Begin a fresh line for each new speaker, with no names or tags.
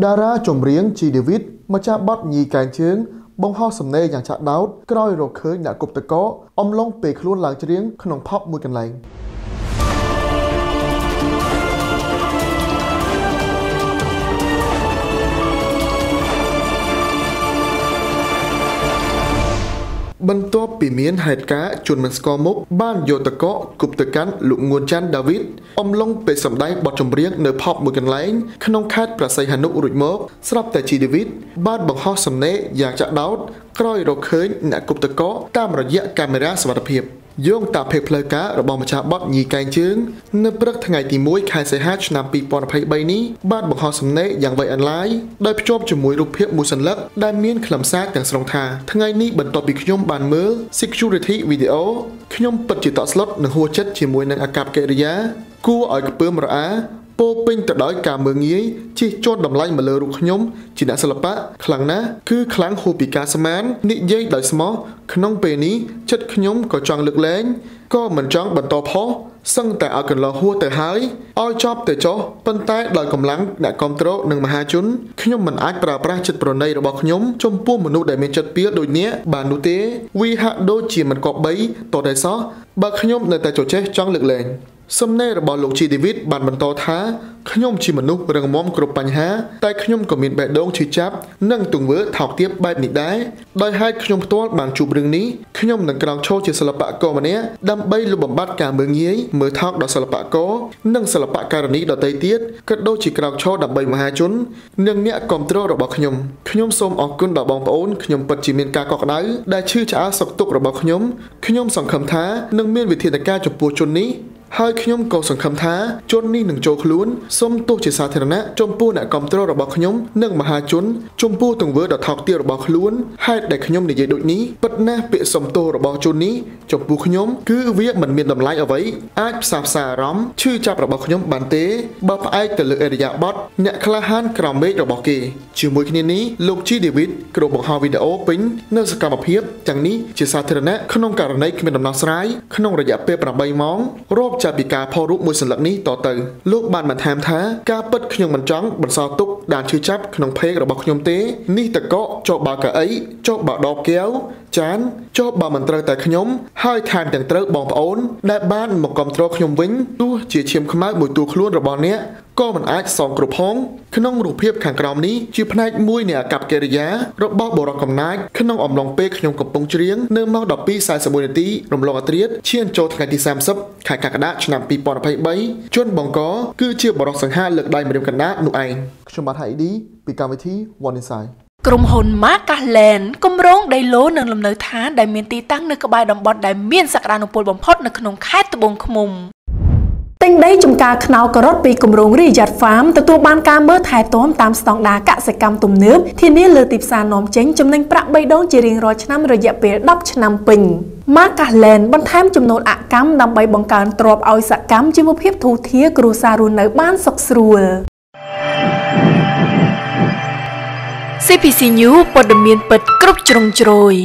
តារាចម្រៀងជីដេវីតម្ចាស់បទញីកែងជើងបង្ហោះសំណេរយ៉ាងចាក់ដោតក្រោយរកឃើញអ្នកគប់តកអំឡុងពេលខ្លួនឡើងច្រៀងក្នុងផប់មួយកន្លែង បន្ទាប់ពីមានហេតុការណ៍ជនមិនស្គាល់មុខបានយកតកគប់ទៅកាន់លោកងួនច័ន្ទដាវីតអំឡុងពេលសម្ដែងបទចម្រៀងនៅផប់មួយកន្លែងក្នុងខេត្តប្រស័យហនុរួចមកស្រាប់តែជីដាវីតបានបង្ហោះសំណេរយ៉ាងចាក់ដោតក្រោយរកឃើញអ្នកគប់តកតាមរយៈកាមេរ៉ាសុវត្ថិភាព។ យោងតាមភេកផ្លូវការរបស់ម្ចាស់បទញីកែងជើងនៅព្រឹកថ្ងៃទី1ខែសីហាឆ្នាំ2023នេះបានបង្ហោះសំណេរយ៉ាងវៃអនឡាញដោយភ្ជាប់ជាមួយរូបភាពមួយសន្លឹកដែលមានខ្លឹមសារទាំងស្រុងថាថ្ងៃនេះបន្ទាប់ពីខ្ញុំបានមើល security video ខ្ញុំពិតជាតក់ស្លុតនិងហួសចិត្តជាមួយនឹងអាកប្បកិរិយាគួរឲ្យខ្ពើមរអា ពោពេញទៅដោយការមើងងាយជិះជាន់តម្លៃមកលើរូបខ្ញុំជាអ្នកសិល្បៈខ្លាំងណាស់គឺខ្លាំងហួសពីការស្មាននិយាយដោយស្មោះក្នុងពេលនេះចិត្តខ្ញុំក៏ចង់លើកលែងក៏មិនចង់បន្តផុសសឹងតែឲ្យកន្លងហួសទៅហើយឲ្យចប់ទៅចុះប៉ុន្តែដោយកម្លាំងអ្នកគ្រប់គ្រងនិងមហាជនខ្ញុំមិនអាចប្រើប្រាស់ចិត្តប្រណីរបស់ខ្ញុំចំពោះមនុស្សដែលមានចិត្តពៀលដូចនេះបាននោះទេវាហាក់ដូចជាមិនគប្បីតតែសោះបើខ្ញុំនៅតែចចេះចង់លើកលែង សំណេររបស់លោកជីឌីវីតបានបន្តថាខ្ញុំជាមនុស្សរឹងមាំគ្រប់បញ្ហា តែខ្ញុំក៏មានបេះដូងឈឺចាប់និងទង្វើថោកទាបបែបនេះដែរដោយហេតុខ្ញុំផ្ទាល់បានជួបរឿងនេះខ្ញុំនឹងក្រោកឈរជាសិល្បករម្នាក់ដើម្បីលុបបំបាត់ការមើងងាយមើលថោកដល់សិល្បករនិងសិល្បករនីដទៃទៀតក៏ដូចជាក្រោកឈរដើម្បីមហាជន និងអ្នកគ្រប់គ្រងរបស់ខ្ញុំខ្ញុំសូមអរគុណដល់បងប្អូនខ្ញុំពិតជាមានការកក់ក្ដៅដែលឈឺឆ្អាលសុខទុក្ខរបស់ខ្ញុំខ្ញុំសង្ឃឹមថានឹងមានវិធានការចំពោះជននេះ ហើយខ្ញុំក៏សង្ឃឹមថាជននេះនឹងចូលខ្លួនសុំទោសជាសាធារណៈចំពោះអ្នកគ្រប់គ្រងរបស់ខ្ញុំនិងមហាជនចំពោះទង្វើដ៏ថោកទាបរបស់ខ្លួនហេតុដែលខ្ញុំនិយាយដូចនេះពិតណាស់ពាក្យសុំទោសរបស់ជននេះចំពោះខ្ញុំគឺវាមិនមានតម្លៃអ្វីអាចផ្សះផ្សាអារម្មណ៍ឈឺចាប់របស់ខ្ញុំបានទេបើផ្អែកទៅលើអរិយាប័ត្រអ្នកក្លាហានក្រោមមេឃរបស់គេជាមួយគ្នានេះលោកជីដេវីតក្រុមបង្ហោះវីដេអូពេញនៅសកម្មភាពទាំងនេះជាសាធារណៈក្នុងករណីគ្មានដំណោះស្រាយក្នុងរយៈពេល8ម៉ោងរាប់ចាប់ពីការផុសរូបមួយសន្លឹកនេះតទៅលោកបានបន្ថែមថាការពិតខ្ញុំមិនចង់បន្សល់ទុកដានឈឺចាប់ក្នុងភេករបស់ខ្ញុំទេនេះតកចុះបើកៅអីចុះបើដបកែវចានចុះបើមិនត្រូវតែខ្ញុំហើយថែមទាំងត្រូវបងប្អូន ដែលបានមកគ្រប់គ្រងខ្ញុំវិញទោះជាឈាមខ្មៅមួយទួខ្លួនរបស់អ្នក ក៏មិនអាចសងគ្រប់ផងក្នុងរូបភាពខាងក្រោមនេះជាផ្នែកមួយនៃអាកប្បកិរិយារបស់បរិកំណាចក្នុងអំឡុងពេលខ្ញុំកំពុងច្រៀងនៅម៉ោង12:41នាទីរំលងអត្រាតឈានចូលថ្ងៃទី30ខែកក្កដាឆ្នាំ2023ជនបង្កគឺជាបរិសង្ហាលើកដៃម្រាមកណ្ដាលនោះឯងខ្ញុំបាទហៃឌីពីកម្មវិធី One Inside
ក្រុមហ៊ុន Markasland គម្រោងដីឡូនិងលំនៅឋានដែលមានទីតាំងនៅក្បែរតំបន់ដែលមានសក្តានុពលបំផុតនៅក្នុងខេត្តត្បូងឃ្មុំ ទិញដីចំការខ្នោការ៉ុតពីគម្រោង Riyadh Farm ទទួលបានការមើលថែទាំតាមស្តង់ដារកសិកម្មទំនើបធានាលើទីផ្សារនាំចេញចំណេញប្រាក់3ដងជារៀងរាល់ឆ្នាំរយៈពេល10ឆ្នាំពេញ Markasland បន្ថែមចំនួនអកម្មដើម្បីបង្កើនទ្រព្យឲ្យសកម្មជីវភាពធូរធារគ្រួសាររស់នៅបានសុខស្រួល CPC News ព័ត៌មានពិតគ្រប់ជ្រុងជ្រោយ